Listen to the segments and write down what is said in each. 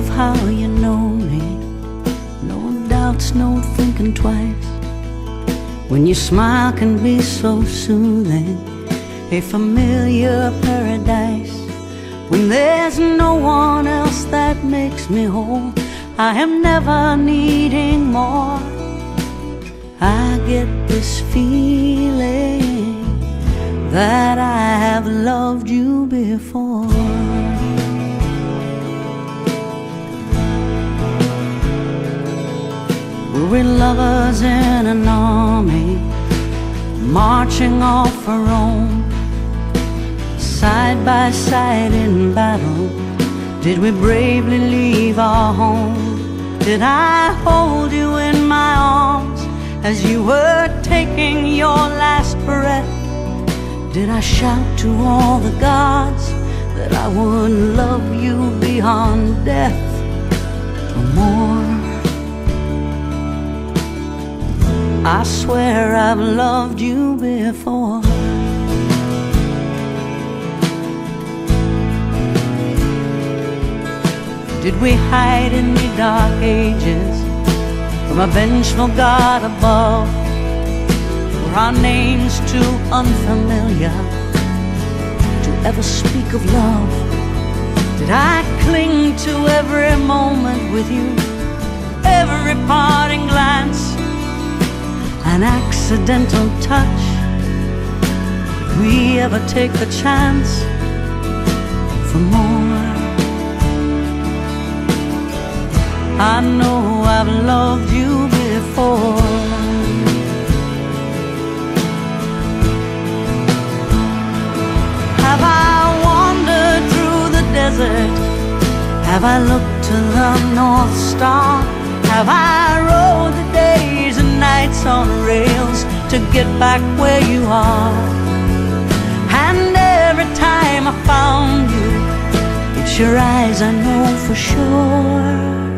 how you know me. No doubts, no thinking twice. When your smile can be so soothing, a familiar paradise. When there's no one else that makes me whole, I am never needing more. I get this feeling that I have loved you before. We're lovers in an army, marching off for Rome, side by side in battle. Did we bravely leave our home? Did I hold you in my arms as you were taking your last breath? Did I shout to all the gods that I would love you beyond death I swear I've loved you before. Did we hide in the dark ages from a vengeful God above? Were our names too unfamiliar to ever speak of love? Did I cling to every moment with you, every parting glance? An accidental touch. We ever take the chance for more? I know I've loved you before. Have I wandered through the desert? Have I looked to the North Star? Have I rode on rails to get back where you are? And every time I found you, it's your eyes I know for sure.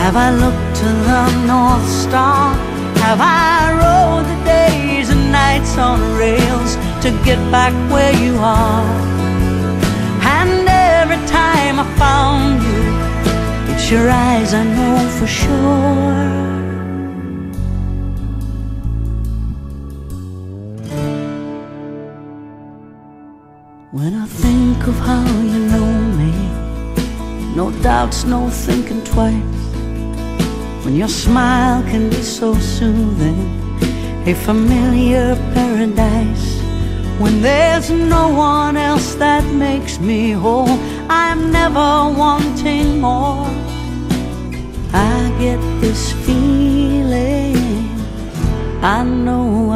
Have I looked to the North Star? Have I rode the days and nights on rails to get back where you are? And every time I found you, it's your eyes I know for sure. When I think of how you know me, no doubts, no thinking twice. When your smile can be so soothing, a familiar paradise. When there's no one else that makes me whole, I'm never wanting more. I get this feeling, I know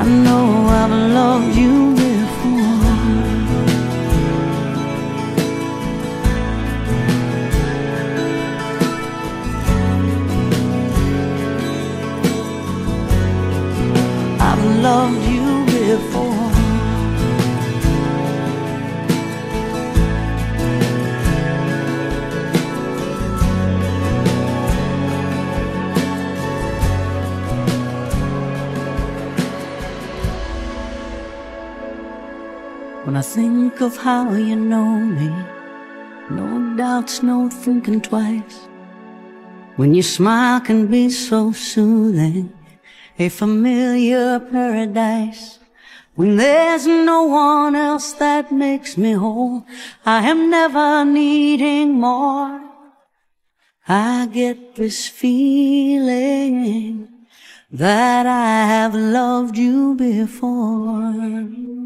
I know I've loved you before. I've loved you before. When I think of how you know me, no doubts, no thinking twice. When your smile can be so soothing, a familiar paradise. When there's no one else that makes me whole, I am never needing more. I get this feeling that I have loved you before.